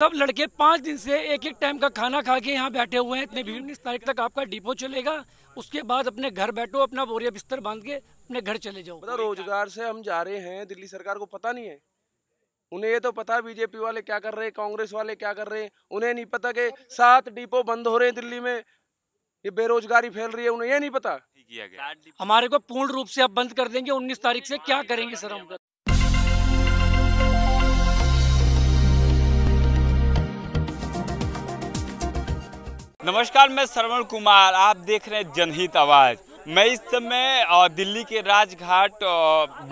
सब लड़के पाँच दिन से एक एक टाइम का खाना खा के यहाँ बैठे हुए हैं। इतने भी उन्नीस तारीख तक आपका डिपो चलेगा। उसके बाद अपने घर बैठो अपना बोरिया बिस्तर बाँध के अपने घर चले जाओ। पता रोज़गार से हम जा रहे हैं दिल्ली सरकार को पता नहीं है। उन्हें ये तो पता बीजेपी वाले क्या कर रहे हैं कांग्रेस वाले क्या कर रहे हैं। उन्हें नहीं पता कि सात डिपो बंद हो रहे हैं दिल्ली में। ये बेरोजगारी फैल रही है उन्हें ये नहीं पता। किया गया। हमारे को पूर्ण रूप से अब बंद कर देंगे उन्नीस तारीख से क्या करेंगे सर हम? नमस्कार, मैं श्रवण कुमार, आप देख रहे हैं जनहित आवाज़। मैं इस समय दिल्ली के राजघाट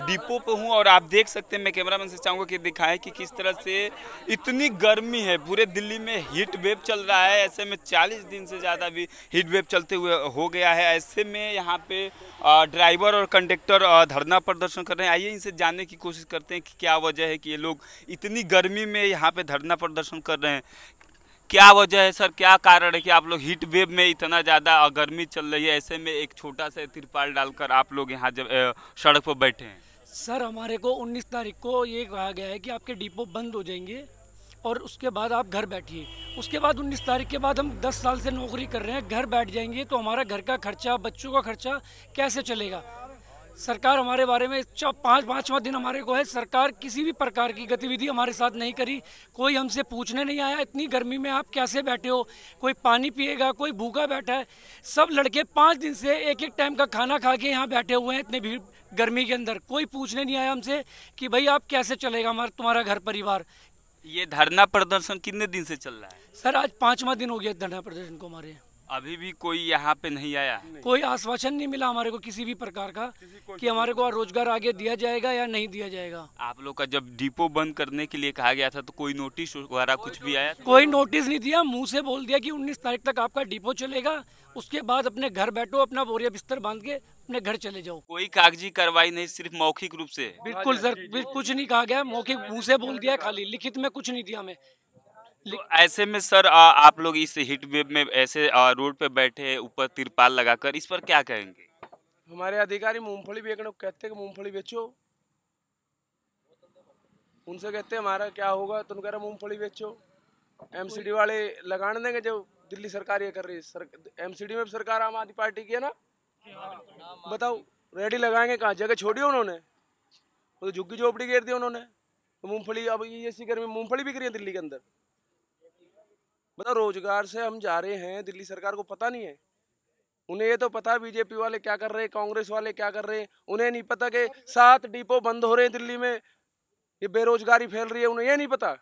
डिपो पर हूँ और आप देख सकते हैं, मैं कैमरामैन से चाहूँगा कि दिखाएँ कि किस तरह से इतनी गर्मी है। पूरे दिल्ली में हीट वेव चल रहा है, ऐसे में 40 दिन से ज़्यादा भी हीट वेव चलते हुए हो गया है। ऐसे में यहाँ पे ड्राइवर और कंडक्टर धरना प्रदर्शन कर रहे हैं। आइए इनसे जानने की कोशिश करते हैं कि क्या वजह है कि ये लोग इतनी गर्मी में यहाँ पर धरना प्रदर्शन कर रहे हैं। क्या वजह है सर? क्या कारण है कि आप लोग हीट वेव में इतना ज़्यादा गर्मी चल रही है? ऐसे में एक छोटा सा तिरपाल डालकर आप लोग यहाँ जब सड़क पर बैठे हैं। सर, हमारे को 19 तारीख को ये कहा गया है कि आपके डिपो बंद हो जाएँगे और उसके बाद आप घर बैठिए। उसके बाद 19 तारीख के बाद हम 10 साल से नौकरी कर रहे हैं। घर बैठ जाएँगे तो हमारा घर का खर्चा, बच्चों का खर्चा कैसे चलेगा? सरकार हमारे बारे में पाँच पाँचवा दिन हमारे को है। सरकार किसी भी प्रकार की गतिविधि हमारे साथ नहीं करी। कोई हमसे पूछने नहीं आया इतनी गर्मी में आप कैसे बैठे हो? कोई पानी पिएगा कोई भूखा बैठा है। सब लड़के पाँच दिन से एक एक टाइम का खाना खा के यहाँ बैठे हुए हैं इतने भीड़ गर्मी के अंदर। कोई पूछने नहीं आया हमसे कि भाई आप कैसे चलेगा हमारा तुम्हारा घर परिवार? ये धरना प्रदर्शन कितने दिन से चल रहा है? सर आज पाँचवा दिन हो गया धरना प्रदर्शन को हमारे। अभी भी कोई यहाँ पे नहीं आया? कोई आश्वासन नहीं मिला हमारे को किसी भी प्रकार का कि हमारे को रोज़गार आगे दिया जाएगा या नहीं दिया जाएगा। आप लोग का जब डिपो बंद करने के लिए कहा गया था तो कोई नोटिस वगैरह कुछ भी आया? कोई नोटिस नहीं दिया मुँह से बोल दिया कि 19 तारीख तक आपका डिपो चलेगा उसके बाद अपने घर बैठो अपना बोरिया बिस्तर बाँध के अपने घर चले जाओ। कोई कागज़ी कार्रवाई नहीं सिर्फ़ मौखिक रूप से? बिल्कुल सर कुछ नहीं कहा गया मौखिक मुँह से बोल दिया खाली लिखित में कुछ नहीं दिया हमें। तो ऐसे में सर आ, आप लोग इस हीट वेव में ऐसे आ, रोड पे बैठे ऊपर तिरपाल लगाकर इस पर क्या कहेंगे? हमारे अधिकारी मूंगफली बेचने को कहते हैं कि मूंगफली बेचो। उनसे कहते हैं हमारा क्या होगा? तुम तो उनका मूंगफली बेचो। एमसीडी वाले लगाने देंगे जो दिल्ली सरकार ये कर रही है। सर, एमसीडी में भी सरकार आम आदमी पार्टी की है ना? बताओ रेडी लगाएँगे कहाँ? जगह छोड़ी उन्होंने? वो तो झुग्गी झोपड़ी घेर दी उन्होंने। तो मूंगफली अब ये इसी गर्मी मूंगफली बिक रही है दिल्ली के अंदर। बताओ रोज़गार से हम जा रहे हैं, दिल्ली सरकार को पता नहीं है। उन्हें ये तो पता बीजेपी वाले क्या कर रहे हैं, कांग्रेस वाले क्या कर रहे हैं, उन्हें नहीं पता कि सात डिपो बंद हो रहे हैं दिल्ली में, ये बेरोजगारी फैल रही है, उन्हें ये नहीं पता।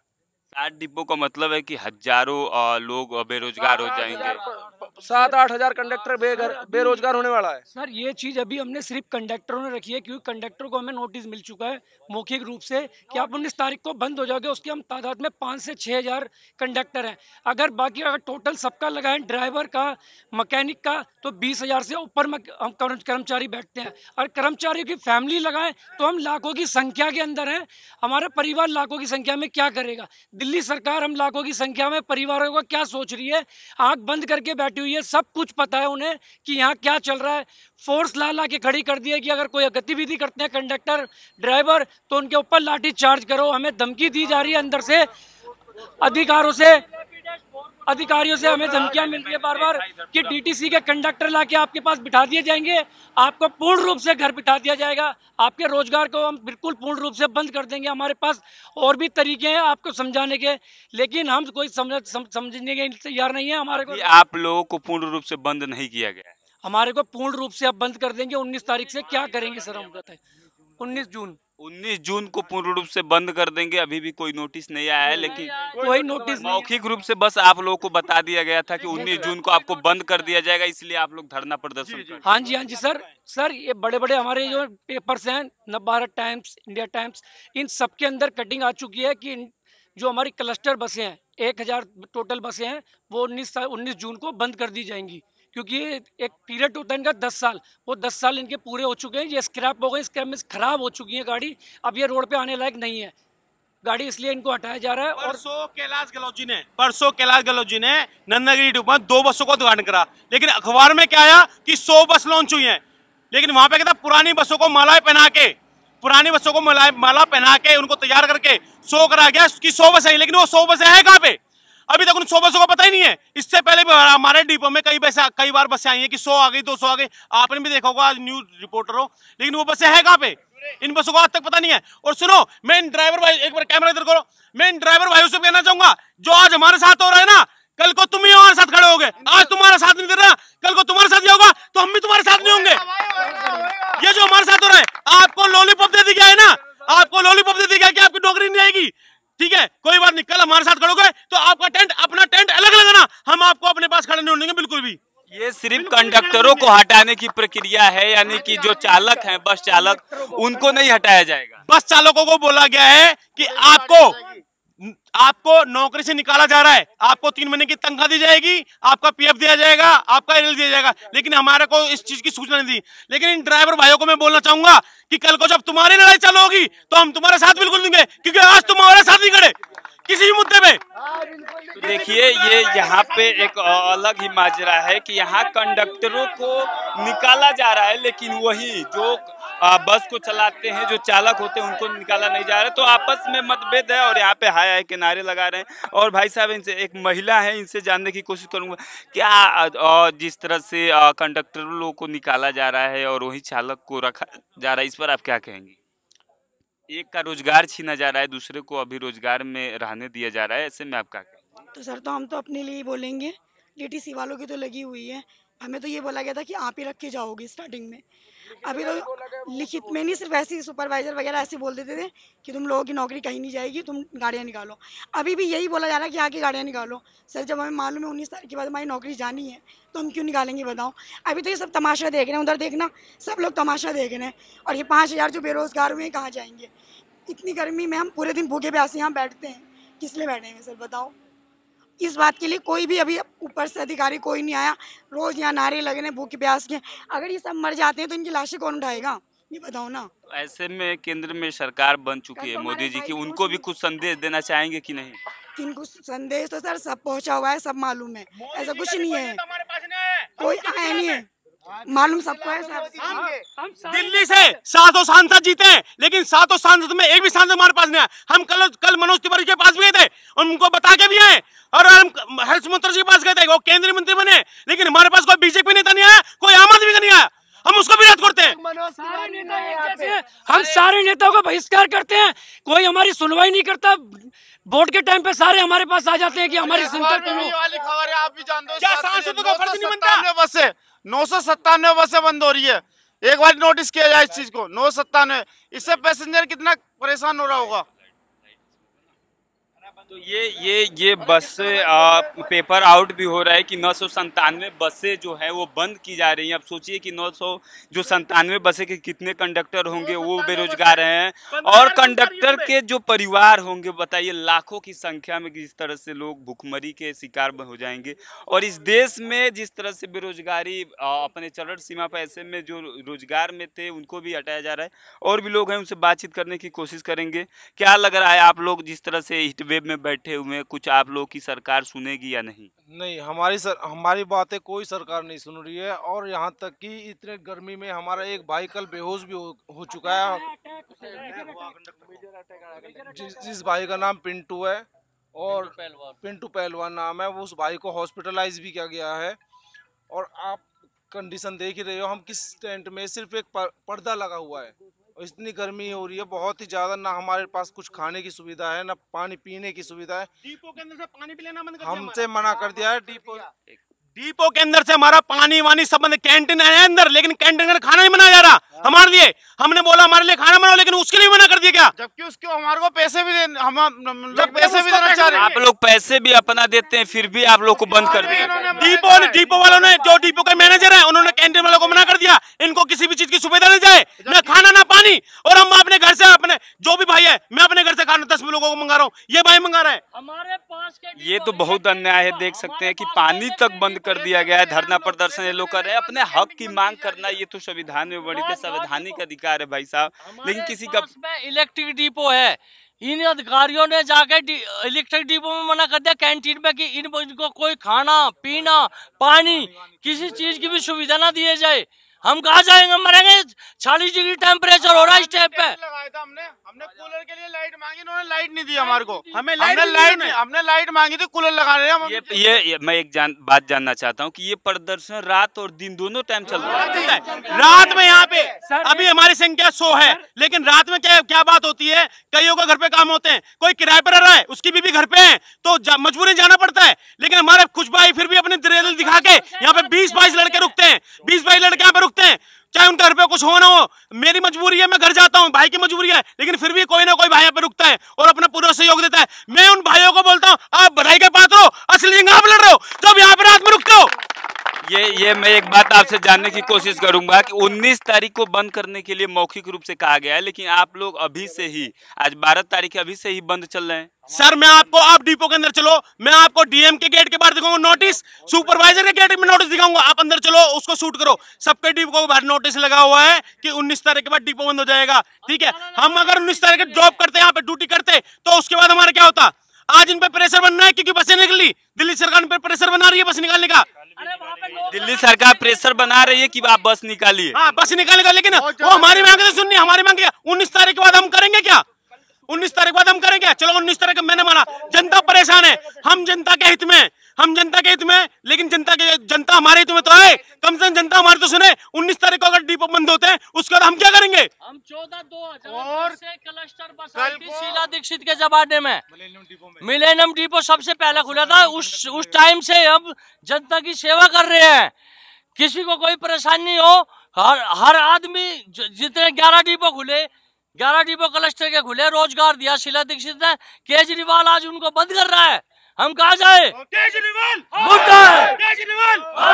सात डिब्बों का मतलब है कि हज़ारों लोग बेरोजगार हो जाएँगे। सात आठ हज़ार कंडक्टर बेघर बेरोजगार होने वाला है। सर ये चीज़ अभी हमने सिर्फ़ कंडक्टरों ने रखी है क्योंकि कंडक्टर को हमें नोटिस मिल चुका है मौखिक रूप से कि आप उन्नीस तारीख को बंद हो जाओगे उसकी हम तादाद में पाँच से छः हज़ार कंडक्टर हैं। अगर बाकी अगर टोटल सबका लगाएँ ड्राइवर का मैकेनिक का तो बीस हज़ार से ऊपर में हम कर्मचारी बैठते हैं। और कर्मचारियों की फैमिली लगाएँ तो हम लाखों की संख्या के अंदर हैं। हमारा परिवार लाखों की संख्या में क्या करेगा? दिल्ली सरकार हम लाखों की संख्या में परिवारों का क्या सोच रही है? आँख बंद करके बैठी हुई है, सब कुछ पता है उन्हें कि यहाँ क्या चल रहा है। फोर्स ला ला के खड़ी कर दी है कि अगर कोई गतिविधि करते हैं, कंडक्टर, ड्राइवर तो उनके ऊपर लाठी चार्ज करो, हमें धमकी दी जा रही है अंदर से। अधिकारों से अधिकारियों से हमें धमकियाँ मिल रही है बार बार कि डीटीसी के कंडक्टर लाके आपके पास बिठा दिए जाएँगे। आपको पूर्ण रूप से घर बिठा दिया जाएगा। आपके रोज़गार को हम बिल्कुल पूर्ण रूप से बंद कर देंगे। हमारे पास और भी तरीके हैं आपको समझाने के लेकिन हम कोई समझ समझने के तैयार नहीं है। हमारे को आप लोगों को पूर्ण रूप से बंद नहीं किया गया हमारे को पूर्ण रूप से अब बंद कर देंगे। उन्नीस तारीख से क्या करेंगे सर हम बताए? उन्नीस जून। 19 जून को पूर्ण रूप से बंद कर देंगे। अभी भी कोई नोटिस नहीं आया है लेकिन कोई नोटिस मौखिक रूप से बस आप लोगों को बता दिया गया था कि 19 जून को आपको बंद कर दिया जाएगा इसलिए आप लोग धरना प्रदर्शन हाँ जी हाँ जी सर। सर ये बड़े बड़े हमारे जो पेपर्स हैं नवभारत टाइम्स इंडिया टाइम्स इन सब के अंदर कटिंग आ चुकी है कि जो हमारी क्लस्टर बसें हैं एक हज़ार टोटल बसें हैं वो उन्नीस उन्नीस जून को बंद कर दी जाएँगी। क्योंकि ये एक पीरियड होता है इनका दस साल। वो दस साल इनके पूरे हो चुके हैं, ये स्क्रैप हो गए स्क्रैप में खराब हो चुकी है गाड़ी। अब ये रोड पे आने लायक नहीं है। गाड़ी इसलिए इनको हटाया जा रहा है परसों कैलाश गहलोत जी ने, परसों कैलाश गहलोत जी ने नंदागिरी डिपो में दो बसों का उद्घाटन करा। लेकिन अखबार में क्या आया कि सौ बस लॉन्च हुई है। लेकिन वहाँ पे कहता पुरानी बसों को मालाएँ पहना के, पुरानी बसों को माला पहना के, उनको तैयार करके सौ करा गया कि सौ बस हैं। लेकिन वो सौ बसें हैं कहाँ पे? अभी तक उन सौ बसों का पता ही नहीं है। इससे पहले भी हमारे डिपो में कई बसें कई बार बसें आई हैं कि सौ आ गई, दो सौ आ गई। आपने भी देखा होगा, आज न्यूज़ रिपोर्टर हो। लेकिन वो बसें हैं कहाँ पे? इन बसों को आज तक पता नहीं है। और सुनो, मैं इन ड्राइवर भाई एक बार कैमरा इधर करो। मैं इन ड्राइवर भाइयों से कहना चाहूँगा, जो आज हमारे साथ हो रहा है ना, कल को तुम ही हमारे साथ खड़े होगे। आज तुम्हारा साथ नहीं दे रहा कल को तुम्हारे साथ होगा तो हम भी तुम्हारे साथ नहीं होंगे। ये जो हमारे साथ हो रहा है, आपको लॉलीपॉप दे दी गया है ना? आपको लॉलीपॉप दे दी गया कि आपकी नौकरी नहीं आएगी? ठीक है? कोई बात नहीं कल हमारे साथ खड़ोगे तो आपका टेंट अपना टेंट अलग लगाना। हम आपको अपने पास खड़े नहीं होने बिल्कुल भी। ये सिर्फ़ कंडक्टरों को हटाने की प्रक्रिया है यानी कि जो चालक हैं बस चालक उनको नहीं हटाया जाएगा। बस चालकों को बोला गया है कि आपको आपको नौकरी से निकाला जा रहा है। आपको तीन महीने की तनख्वाह दी जाएगी, आपका पीएफ दिया जाएगा, आपका एल दिया जाएगा। लेकिन हमारे को इस चीज़ की सूचना नहीं दी। लेकिन इन ड्राइवर भाइयों को मैं बोलना चाहूँगा कि कल को जब तुम्हारी लड़ाई चालू होगी तो हम तुम्हारे साथ बिल्कुल देंगे क्योंकि आज तुम हमारे साथ नहीं खड़े। किसी भी मुद्दे पे। तो देखिए, ये यहाँ पे एक अलग ही माजरा है कि यहाँ कंडक्टरों को निकाला जा रहा है, लेकिन वही जो बस को चलाते हैं, जो चालक होते हैं, उनको निकाला नहीं जा रहा तो आपस में मतभेद है और यहाँ पे हाय हाय के नारे लगा रहे हैं। और भाई साहब, इनसे एक महिला है, इनसे जानने की कोशिश करूँगा। क्या और जिस तरह से कंडक्टर लोगों को निकाला जा रहा है और वही चालक को रखा जा रहा है, इस पर आप क्या कहेंगे? एक का रोज़गार छीना जा रहा है, दूसरे को अभी रोज़गार में रहने दिया जा रहा है, ऐसे में आप क्या कहेंगे? तो सर तो हम तो अपने लिए ही बोलेंगे। डीटीसी वालों की तो लगी हुई है। हमें तो ये बोला गया था कि आप ही रख के जाओगे स्टार्टिंग में। अभी तो लिखित में नहीं सिर्फ़ ऐसे ही सुपरवाइजर वगैरह ऐसे बोल देते थे कि तुम लोगों की नौकरी कहीं नहीं जाएगी तुम गाड़ियाँ निकालो। अभी भी यही बोला जा रहा है कि आगे गाड़ियाँ निकालो। सर जब हमें मालूम है उन्नीस तारीख के बाद हमारी नौकरी जानी है तो हम क्यों निकालेंगे बताओ? अभी तो ये सब तमाशा देख रहे हैं उधर देखना सब लोग तमाशा देख रहे हैं। और ये पाँच हज़ार जो बेरोज़गार हुए हैं कहाँ जाएँगे? इतनी गर्मी में हम पूरे दिन भूखे प्यासे यहाँ बैठते हैं। किस लिए बैठे हैं सर बताओ? इस बात के लिए कोई भी अभी ऊपर से अधिकारी कोई नहीं आया। रोज यहाँ नारे लग रहे भूखे प्यास के। अगर ये सब मर जाते हैं तो इनकी लाशें कौन उठाएगा? ये बताओ ना। ऐसे में केंद्र में सरकार बन चुकी है मोदी जी की। उनको भी कुछ संदेश देना चाहेंगे कि नहीं? किनको संदेश तो सर सब पहुँचा हुआ है सब मालूम है। ऐसा कुछ नहीं है। कोई आया नहीं है। मालूम सबको है सब दिल्ली से सातों सांसद जीते हैं लेकिन सातों सांसद में एक भी सांसद हमारे पास नहीं आया हम कल कल मनोज तिवारी के पास भी गए थे उनको बता के भी आए और हम हेल्थ मंत्री के पास गए थे वो केंद्रीय मंत्री बने लेकिन हमारे पास कोई बीजेपी नेता नहीं आया कोई आम आदमी का नहीं आया। हम उसको भी रद्द करते हैं। हम सारे नेताओं का बहिष्कार करते हैं। कोई हमारी सुनवाई नहीं करता। वोट के टाइम पे सारे हमारे पास आ जाते हैं कि हमारी सुनता वाली खबर है आप भी जानते हो क्या सांसदों का फ़र्ज़ नहीं बनता? नौ सौ सत्तानवे बसें बंद हो रही है। एक बार नोटिस किया जाए इस चीज़ को। नौ सौ सत्तानवे। इससे पैसेंजर कितना परेशान हो रहा होगा? तो ये ये ये बस आ, पेपर आउट भी हो रहा है कि नौ सौ संतानवे बसें जो है वो बंद की जा रही हैं। अब सोचिए कि नौ सौ जो संतानवे बसें के कितने कंडक्टर होंगे वो बेरोजगार हैं। और कंडक्टर के जो परिवार होंगे बताइए लाखों की संख्या में किस तरह से लोग भूखमरी के शिकार हो जाएँगे। और इस देश में जिस तरह से बेरोजगारी अपने चरण सीमा पर ऐसे में जो रोज़गार में थे उनको भी हटाया जा रहा है। और भी लोग हैं उनसे बातचीत करने की कोशिश करेंगे। क्या लग रहा है आप लोग जिस तरह से हीट वेव में में बैठे हुए कुछ आप लोग की सरकार सुनेगी या नहीं? नहीं हमारी सर हमारी बातें कोई सरकार नहीं सुन रही है और यहाँ तक कि इतने गर्मी में हमारा एक भाई कल बेहोश भी हो, हो चुका है। जिस जिस भाई का नाम पिंटू है और पिंटू पहलवान। नाम है वो उस भाई को हॉस्पिटलाइज भी किया गया है। और आप कंडीशन देख ही रहे हो हम किस टेंट में सिर्फ़ एक पर्दा लगा हुआ है। इतनी गर्मी हो रही है बहुत ही ज़्यादा ना हमारे पास कुछ खाने की सुविधा है ना पानी पीने की सुविधा है। डीपो के अंदर से पानी पी लेना हमसे मना कर दिया है डिपो। डिपो के अंदर से हमारा पानी वानी सब बंद कैंटीन है अंदर लेकिन कैंटीन का खाना नहीं बनाया जा रहा। हमारे लिए हमने बोला हमारे लिए खाना बनाओ लेकिन उसके लिए मना कर दिया क्या? जबकि उसको हमारे को पैसे भी हम जब पैसे भी देना चाह रहे आप लोग पैसे भी अपना देते हैं फिर भी आप लोग को बंद कर दिया। डीपो डिपो वालों ने जो डीपो के मैनेजर है उन्होंने कैंटीन वालों को मना कर दिया। इनको किसी भी चीज़ की सुविधा नहीं जाए। न खाना ना पानी और हम अपने घर से अपने जो भी भाई है मैं अपने घर से खाना दस लोगों को मंगा रहा हूँ। ये भाई मंगा रहा है। हमारे पास ये तो बहुत अन्याय है देख सकते हैं कि पानी तक बंद कर दिया गया है धरना प्रदर्शन ये लोग कर रहे हैं। अपने हक की मांग करना ये तो संविधान में बड़ी संवैधानिक अधिकार है भाई साहब। लेकिन किसी का इलेक्ट्रिक डिपो है। इन अधिकारियों ने जाके इलेक्ट्रिक डिपो में मना कर दिया कैंटीन में कि इन इनको कोई खाना पीना पानी किसी चीज़ की भी सुविधा ना दिए जाए। हम कहा जाएँगे? मरेंगे? चालीस डिग्री टेम्परेचर हो रहा है इस टाइप पे। लगाया था हमने। हमने कूलर के लिए लाइट मांगी इन्होंने लाइट नहीं दी हमारे को। हमें लाइट हमने लाइट। हमने लाइट मांगी थी कूलर लगा रहे हैं हम। ये ये, ये मैं एक जान बात जानना चाहता हूँ कि ये प्रदर्शन रात और दिन दोनों टाइम चल रहा है। रात में यहाँ पे अभी हमारी संख्या सौ है लेकिन रात में क्या क्या बात होती है? कईयों को घर पे काम होते हैं। कोई किराए पर रह रहा है उसकी बीबी घर पे है तो मजबूरी जाना पड़ता है। लेकिन हमारे कुछ भाई फिर भी अपने दिखा के यहाँ पे बीस बाईस लड़के रुकते हैं। बीस बाईस लड़के यहाँ पे रुकते हैं। चाहे उनका घर कुछ हो ना हो, मेरी मजबूरी है, मैं घर जाता हूँ, भाई की मजबूरी है, लेकिन फिर भी कोई ना कोई भाई यहाँ पे रुकता है और अपना पूरा सहयोग देता है। मैं उन भाइयों को बोलता हूँ आप बधाई के पात्र हो असली जंग आप लड़ रहे हो जब यहाँ पे रात में रुकते हो ये मैं एक बात आपसे जानने की कोशिश करूँगा कि 19 तारीख को बंद करने के लिए मौखिक रूप से कहा गया है, लेकिन आप लोग अभी से ही, आज 12 तारीख अभी से ही बंद चल रहे हैं। सर, मैं आपको, आप डिपो के अंदर चलो, मैं आपको डीएम के गेट के बाहर दिखाऊँगा, नोटिस, सुपरवाइजर के गेट में नोटिस दिखाऊँगा, आप अंदर चलो, उसको शूट करो। सबके डिपो के बाहर नोटिस लगा हुआ है कि 19 तारीख के बाद डिपो बंद हो जाएगा, ठीक है? हम अगर 19 तारीख को जॉब करते यहाँ पे ड्यूटी करते तो उसके बाद हमारा क्या होता? आज इन पे प्रेशर बनना है, क्योंकि बसें निकली, दिल्ली सरकार इन पे प्रेशर बना रही है बस निकालने का। दिल्ली सरकार प्रेशर बना रही है कि आप बस निकालिए। हाँ बस निकालेगा लेकिन वो हमारी मांग तो सुननी हमारी मांग उन्नीस तारीख के बाद हम करेंगे क्या? उन्नीस तारीख के बाद हम करेंगे चलो उन्नीस तारीख को मैंने माना जनता परेशान है। हम जनता के हित में हम जनता के हित में लेकिन जनता के जनता हमारे हित में तो है। कम से कम जनता हमारे तो सुने उन्नीस तारीख को अगर डिपो बंद होते हैं उसके बाद हम क्या करेंगे? हम चौदह दो और हज़ार से क्लस्टर शीला दीक्षित के जमाने में। मिलेनियम डिपो सबसे पहले खुला था। उस उस टाइम से हम जनता की सेवा कर रहे हैं। किसी को कोई परेशानी हो हर हर आदमी जितने ग्यारह डिपो खुले ग्यारह डिपो क्लस्टर के खुले रोज़गार दिया। शीला दीक्षित ने केजरीवाल आज उनको बंद कर रहा है। हम कहा जाए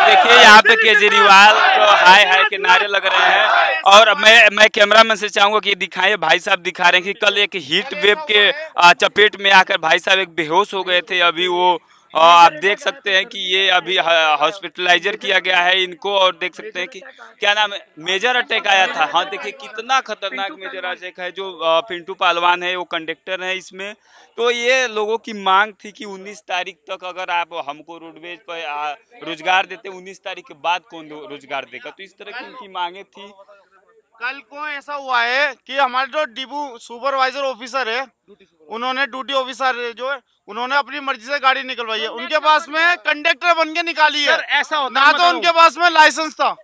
देखिए यहाँ पे केजरीवाल। तो हाय हाय के नारे लग रहे हैं। और मैं मैं कैमरा मैन से चाहूँगा कि दिखाएँ भाई साहब दिखा रहे हैं कि कल एक हीट वेव के चपेट में आकर भाई साहब एक बेहोश हो गए थे। अभी वो आ, आप देख सकते हैं कि ये अभी हॉस्पिटलाइजर किया गया है इनको और देख सकते हैं कि क्या नाम है मेजर अटैक आया था। हाँ देखिए कितना खतरनाक मेजर अटैक है जो पिंटू पालवान है वो कंडक्टर है इसमें। तो ये लोगों की मांग थी कि 19 तारीख तक अगर आप हमको रोडवेज़ पर रोज़गार देते 19 तारीख के बाद कौन रोज़गार देगा। तो इस तरह की उनकी मांगे थी। कल को ऐसा हुआ है कि हमारे जो डिबू सुपरवाइजर ऑफिसर है उन्होंने ड्यूटी ऑफिसर जो है उन्होंने अपनी मर्ज़ी से गाड़ी निकलवाई है। उनके पास में कंडक्टर बन के निकाली है। ऐसा होता ना तो उनके पास में लाइसेंस था।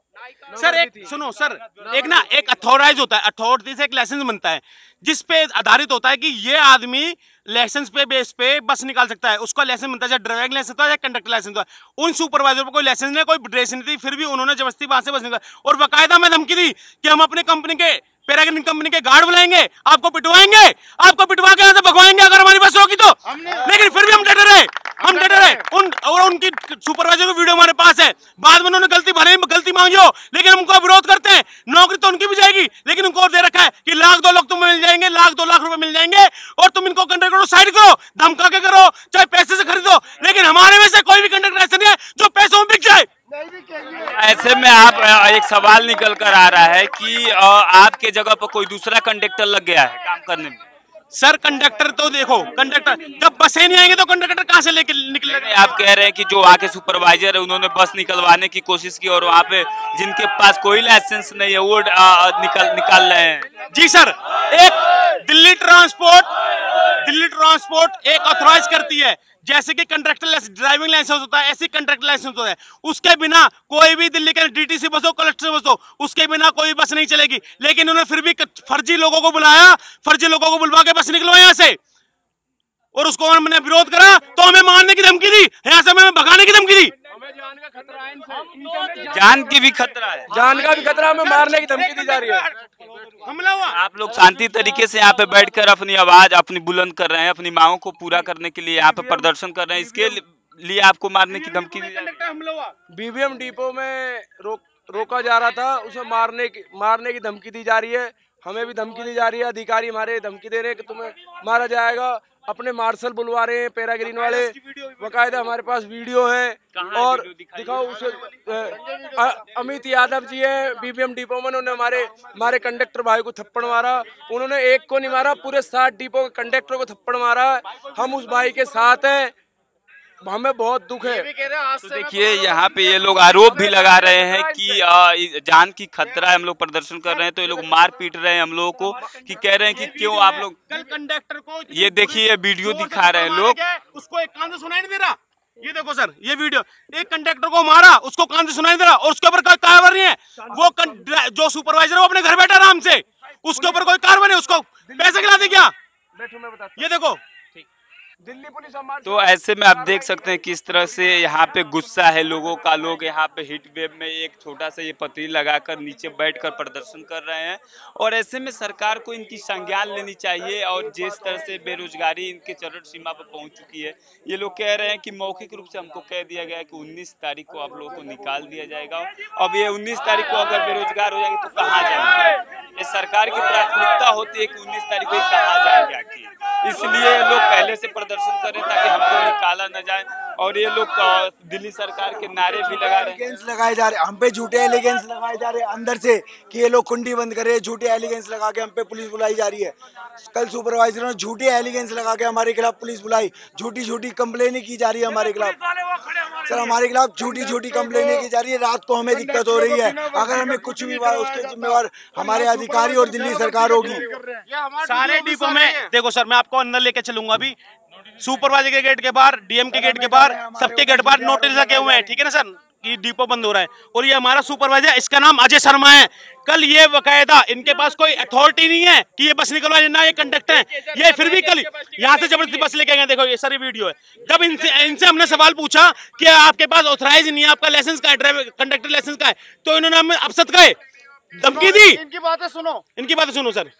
सर एक सुनो सर एक ना एक अथोराइज होता है अथॉरिटी से एक लाइसेंस बनता है जिस पे आधारित होता है कि ये आदमी लाइसेंस पे बेस पे बस निकाल सकता है। उसका लाइसेंस मिलता है, चाहे ड्राइविंग लाइसेंस होता है या कंडक्टर लाइसेंस होता है। उन सुपरवाइजर को कोई लाइसेंस नहीं, कोई ड्रेस नहीं थी, फिर भी उन्होंने ज़बरदस्ती वहाँ से बस निकाल। और बाकायदा मैं धमकी दी कि हम अपने कंपनी के पैरागन कंपनी के गार्ड बुलाएँगे आपको पिटवाएँगे आपको पिटवा के यहाँ से भगवाएँगे अगर हमारी बस होगी तो। लेकिन फिर भी हम डटे रहे हम डटे रहे। उन और उनकी सुपरवाइजर की वीडियो हमारे पास है। बाद में उन्होंने गलती भले गलती मांगी हो लेकिन हमको विरोध करते हैं। नौकरी तो उनकी भी जाएगी लेकिन उनको और दे रखा है कि लाख दो लाख तुम्हें मिल जाएँगे लाख दो लाख रुपए मिल जाएँगे और तुम इनको कंडक्टर करो साइड करो धमका के करो चाहे पैसे से खरीदो। लेकिन हमारे में से कोई भी कंडक्टर ऐसा नहीं है जो पैसों में बिक जाए। ऐसे में आप एक सवाल निकल कर आ रहा है कि आपके जगह पर कोई दूसरा कंडक्टर लग गया है काम करने में? सर कंडक्टर तो देखो कंडक्टर जब बसें नहीं आएँगे तो कंडक्टर कहाँ से लेके निकलेगा? आप कह रहे हैं कि जो वहाँ के सुपरवाइजर है उन्होंने बस निकलवाने की कोशिश की और वहाँ पे जिनके पास कोई लाइसेंस नहीं है वो निकल निकाल रहे हैं। जी सर एक दिल्ली ट्रांसपोर्ट दिल्ली ट्रांसपोर्ट एक ऑथोराइज करती है। जैसे कि कंट्रैक्टर ड्राइविंग लाइसेंस होता है, ऐसी कंट्रैक्टर लाइसेंस होता है। उसके बिना कोई भी दिल्ली के डीटीसी बस हो कलेक्टर बस हो, उसके बिना कोई बस नहीं चलेगी। लेकिन उन्होंने फिर भी फर्जी लोगों को बुलाया, फर्जी लोगों को बुलवा के बस निकलो यहाँ से। और उसको हमने विरोध करा तो हमें मारने की धमकी दी, यहाँ से हमें भगाने की धमकी दी। जान की भी खतरा है। जान का भी खतरा हमें मारने की धमकी दी जा रही है। हमला हुआ। आप लोग शांति तरीके से यहाँ पे बैठकर अपनी आवाज़ अपनी बुलंद कर रहे हैं अपनी मांगों को पूरा करने के लिए यहाँ पे प्रदर्शन कर रहे हैं। इसके लिए आपको मारने की धमकी दी जा रही है। बीबीएम डिपो में रोक रोका जा रहा था उसे मारने की मारने की धमकी दी जा रही है। हमें भी धमकी दी जा रही है। अधिकारी हमारे धमकी दे रहे हैं कि तुम्हें मारा जाएगा। अपने मार्शल बुलवा रहे हैं पैराग्रीन वाले। बकायदा हमारे पास वीडियो है और दिखाओ उसे अमित यादव जी है बीबीएम डिपो में उन्होंने हमारे हमारे कंडक्टर भाई को थप्पड़ मारा। उन्होंने एक को नहीं मारा पूरे सात डिपो के कंडक्टर को थप्पड़ मारा। हम उस भाई के साथ हैं। हमें बहुत दुख है। तो देखिए यहाँ पे ये लोग आरोप भी लगा रहे हैं कि जान की खतरा है हम लोग प्रदर्शन कर रहे हैं तो ये लोग मार पीट रहे हैं हम लोगों को कि कह रहे हैं कि क्यों आप लोग कंडक्टर को ये देखिए, ये वीडियो दिखा रहे हैं लोग। उसको एक कान से सुनाई नहीं दे रहा। ये देखो सर ये वीडियो एक कंडक्टर को मारा उसको कान से सुनाई दे रहा और उसके ऊपर कोई कार्रवाई नहीं है। वो जो सुपरवाइजर है वो अपने घर बैठा आराम से। उसके ऊपर कोई कार्रवाई नहीं उसको पैसे खिला दे क्या? बैठो ये देखो दिल्ली पुलिस हमारे तो ऐसे में आप देख सकते हैं किस तरह से यहाँ पे गुस्सा है लोगों का। लोग यहाँ पे हीट वेब में एक छोटा सा ये पतरी लगाकर नीचे बैठकर प्रदर्शन कर रहे हैं। और ऐसे में सरकार को इनकी संज्ञान लेनी चाहिए और जिस तरह से बेरोजगारी इनके चरण सीमा पर पहुँच चुकी है ये लोग कह रहे हैं कि मौखिक रूप से हमको कह दिया गया है कि 19 तारीख को आप लोगों को निकाल दिया जाएगा। अब ये 19 तारीख को अगर बेरोजगार हो जाएँगे तो कहाँ जाएँगे? ये सरकार की प्राथमिकता होती है कि 19 तारीख को कहाँ जाएँगे आखिर इसलिए लोग पहले से प्रदर्शन करें ताकि हमको निकाला न जाए। और ये लोग दिल्ली सरकार के नारे भी लगा रहे हैं। एलिगेंस लगाए जा रहे हम पे झूठे एलिगेंस लगाए जा रहे हैं अंदर से कि ये लोग कुंडी बंद करे झूठे एलिगेंस लगा के हम पे पुलिस बुलाई जा रही है। कल सुपरवाइजर ने झूठे एलिगेंस लगा के हमारे खिलाफ पुलिस बुलाई। झूठी झूठी कंप्लेनें की जा रही है हमारे खिलाफ। सर हमारे खिलाफ झूठी झूठी कंप्लेनें की जा रही है। रात को हमें दिक्कत हो रही है। अगर हमें कुछ भी उसके जिम्मेवार हमारे अधिकारी और दिल्ली सरकार होगी। सारे डिपो में देखो सर मैं आपको अंदर लेके चलूँगा अभी। सुपरवाइजर के गेट के बाहर डीएम के गेट के बाहर सबके गेट बाहर नोटिस लगे हुए हैं ठीक है ना सर? कि डिपो बंद हो रहा है। और ये हमारा सुपरवाइजर इसका नाम अजय शर्मा है। कल ये बकायदा इनके पास कोई अथॉरिटी नहीं है कि ये बस निकलवा ना ये कंडक्टर है। ये फिर भी कल यहाँ से ज़बरदस्ती बस लेके गए देखो ये सारी वीडियो है। जब इनसे इनसे हमने सवाल पूछा कि आपके पास ऑथराइज नहीं है आपका लाइसेंस का ड्राइवर कंडक्टर लाइसेंस का है तो इन्होंने हमें अपसत कहे। धमकी दी। इनकी बातें सुनो। इनकी बातें सुनो सर।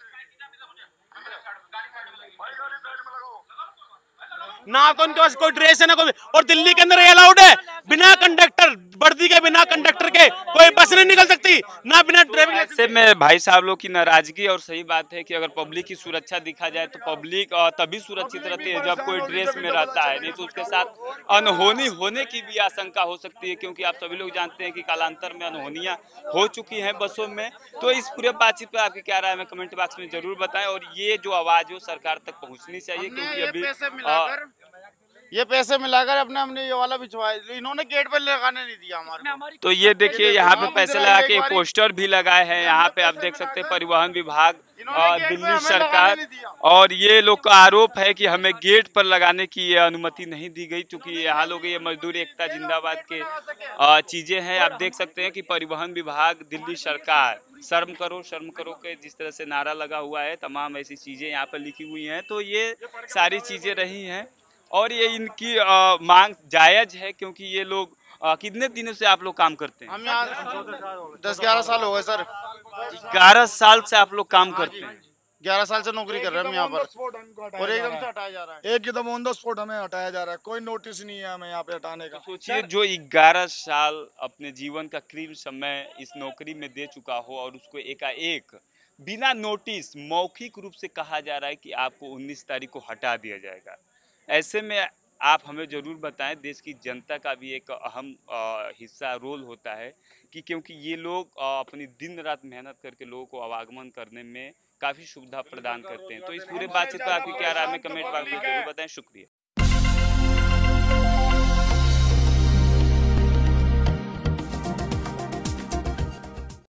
ना तो उनके पास कोई ड्रेस है, ना कोई और दिल्ली के अंदर अलाउड है। बिना कंडक्टर वर्दी के बिना कंडक्टर के कोई बस नहीं निकल सकती ना बिना ड्राइविंग ऐसे में भाई साहब लोग की नाराज़गी और सही बात है कि अगर पब्लिक की सुरक्षा दिखा जाए तो पब्लिक तभी सुरक्षित रहती है जब कोई ड्रेस में रहता है। नहीं तो उसके साथ अनहोनी होने की भी आशंका हो सकती है क्योंकि आप सभी लोग जानते हैं कि कालांतर में अनहोनियाँ हो चुकी हैं बसों में। तो इस पूरे बातचीत पर आपकी क्या राय है? कमेंट बॉक्स में ज़रूर बताएँ और ये जो आवाज़ हो सरकार तक पहुँचनी चाहिए क्योंकि अभी ये पैसे मिलाकर अपने हमने ये वाला बिछवाया इन्होंने गेट पे लगाने नहीं दिया हमारे तो ये देखिए यहाँ पे पैसे लगा के एक पोस्टर भी लगाए हैं यहाँ पे आप देख सकते हैं परिवहन विभाग और दिल्ली सरकार और ये लोग का आरोप है कि हमें गेट पर लगाने की ये अनुमति नहीं दी गई क्योंकि यहाँ लोग ये मजदूर एकता जिंदाबाद के चीज़ें हैं आप देख सकते हैं कि परिवहन विभाग दिल्ली सरकार शर्म करो शर्म करो के जिस तरह से नारा लगा हुआ है तमाम ऐसी चीज़ें यहाँ पर लिखी हुई हैं तो ये सारी चीज़ें रही हैं। और ये इनकी अ, मांग जायज़ है क्योंकि ये लोग अ, कितने दिनों से आप लोग काम करते हैं? हम यहाँ दस ग्यारह साल हो गए सर। ग्यारह साल से आप लोग काम करते हैं? ग्यारह साल से नौकरी कर रहे हैं हम यहाँ पर। और एकदम से हटाया जा रहा है। एकदम ऑन द स्पॉट हमें हटाया जा रहा है। कोई नोटिस नहीं है हमें यहाँ पे हटाने का। सोचिए जो 11 साल अपने जीवन का क्रीम समय इस नौकरी में दे चुका हो और उसको एकाएक बिना नोटिस मौखिक रूप से कहा जा रहा है कि आपको 19 तारीख को हटा दिया जाएगा। ऐसे में आप हमें ज़रूर बताएँ देश की जनता का भी एक अहम हिस्सा रोल होता है कि क्योंकि ये लोग अपनी दिन रात मेहनत करके लोगों को आवागमन करने में काफ़ी सुविधा प्रदान करते हैं। तो इस पूरे बातचीत पर आपकी क्या राय में कमेंट बॉक्स में ज़रूर बताएँ। शुक्रिया।